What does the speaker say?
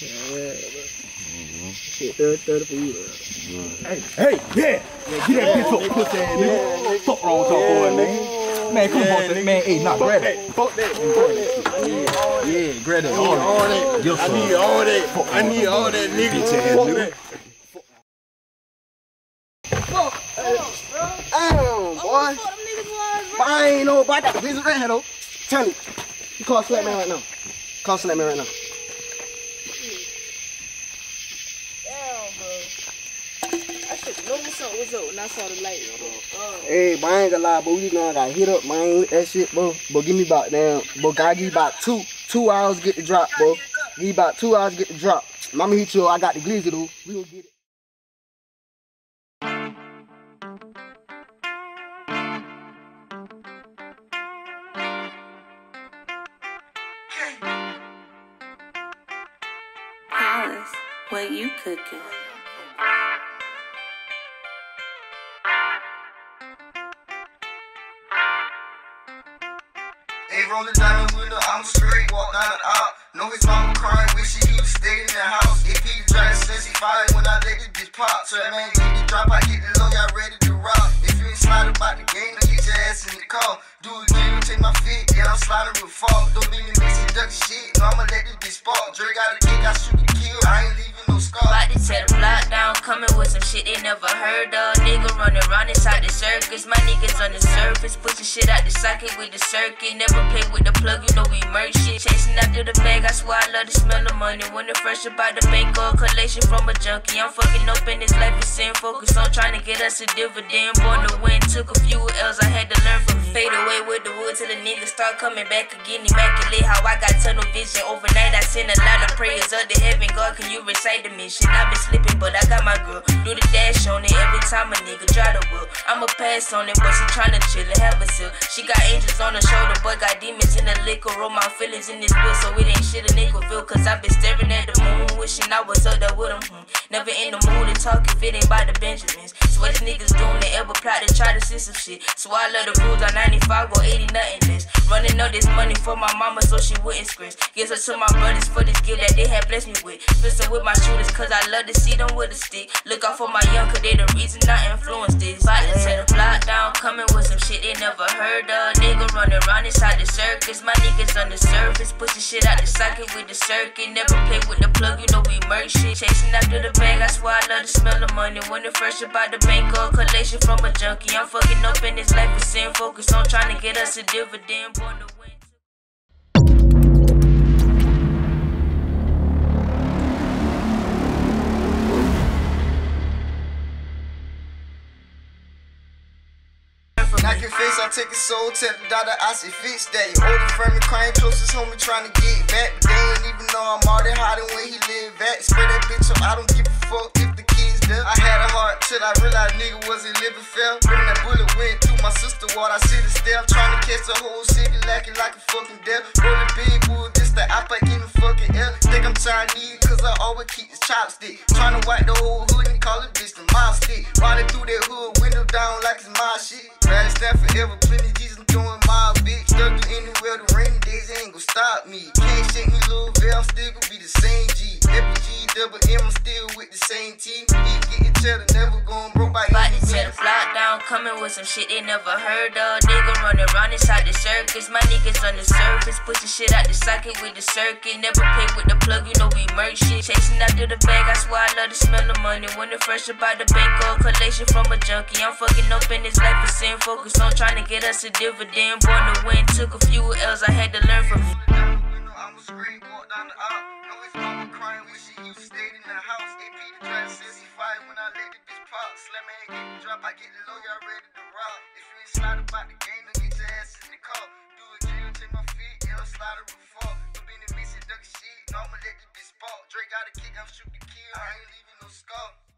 Yeah. Shit, 30, 30 for you. Hey, hey, yeah. Yeah, get that bitch pussy ass. Fuck wrong with boy, nigga. Man, come on, nigga. Man, hey, nah. Fuck that. Fuck that. Yeah, grab that. All that. Yes, I need all that. I need all that, nigga. Bitch ass Fuck. Damn, boy. I ain't know about that. He's right here, though. Tell me. You call Slap Man right now. Call Slap Man right now. Damn, bro. I should know something was up when I saw the light, bro. Hey, but I ain't gonna lie, bro. We gonna got hit up, man, with that shit, bro. But give me about damn, bro. God, give me about two, two hours to get the drop, bro. Give me about two hours to get the drop. Mama hit you. I got the glizzy though. We gonna get it. Palace, what you cooking? Ain't rolling down the window, I'm straight, walk down the aisle. Know his mama crying, wish he would stay in the house. If he try to he fired when I let this bitch pop. So that man get the drop, I get the low, y'all ready to rock. If you ain't slide about the game, then get your ass in the car. Do it again, take my feet, yeah, I'm sliding real far. Don't leave me missing, duck shit, no, I'ma let this bitch spark. Drake got a kick, I shoot the kill, I ain't leaving no scar. About to the block coming with some shit they never heard of. Nigga running around inside the circus. My niggas on the surface, pushing shit out the socket with the circuit. Never play with the plug, you know we merge shit. Chasing after the bag, I swear I love the smell of money. When the fresh about the bank or collation from a junkie. I'm fucking up in this life, it's sin. Focus on trying to get us a dividend. Born to win, took a few L's, I had to learn from. Fade away with wood till the niggas start coming back again. Immaculate, how I got tunnel vision. Overnight, I send a lot of prayers up to heaven. God, can you recite the mission? I've been slipping, but I got my girl. Do the dash on it every time a nigga try to wheel. I'ma pass on it, but she tryna chill and have a. She got angels on her shoulder, but got demons in the liquor. Roll my feelings in this wood, so it ain't shit a nigga feel. Cause I've been staring at the moon, wishing I was up there with him. Never in the mood to talk if it ain't by the Benjamins. Plot to try to see some shit. So I love the rules on 95 or 80, nothing less. Running up this money for my mama so she wouldn't scratch. Gives her to my brothers for this gift that they had blessed me with. Pistol with my shooters cause I love to see them with a stick. Look out for my young cause they the reason I influenced this. About to tear the block down, coming with some shit they never heard of. Nigga running around inside the circus. My niggas on the surface, pushing shit out the socket with the circuit. Never play with the plug, you know we merge shit. Chasing after the bag, I swear Of. The fresh about the bank or collation from a junkie. I'm fucking up in this life, it's sin. Focus on trying to get us a dividend. Born to win. Knock your face, I take your soul, tell the doctor I say fix that. Your older friend crying closest homie trying to get back. But they ain't even know I'm already hiding where he live at. Spray that bitch up, I don't give a fuck till I realized nigga wasn't living fair. When that bullet went through my sister ward, I see the step. Trying to catch the whole city lacking like a fucking death. Rolling big wood, this the outback in the fucking air. Think I'm Chinese, cause I always keep this chopstick. Trying to wipe the whole hood and call it bitch the mob stick. Riding through that hood, window down like it's my shit. Rather stand forever, plenty Jesus doing my bitch. Stuck to anywhere, the rainy days ain't gon' stop me. Can't shake me, little Vel, I'm still gon' be the same G. FG, double M, I'm still with the same team. Get other, never going broke by About any to tear the means. block down, coming with some shit they never heard of. Nigga running around inside the circus. My niggas on the surface, pushing shit out the socket with the circuit. Never play with the plug, you know we merge shit. Chasing after the bag, I swear I love the smell of money. When the fresh about the bank or collation from a junkie. I'm fucking up in this life, it's sin. Focus on trying to get us a dividend. Born to win, took a few L's, I had to I get low, y'all ready to rock. If you ain't slide about the game, then get your ass in the car. Do a drill, take my feet, and I'll slide a roof off. You been in missing duck shit, No, I'ma let this bitch fall. Drake got a kick, I'm shoot the kill. I ain't leaving no scar.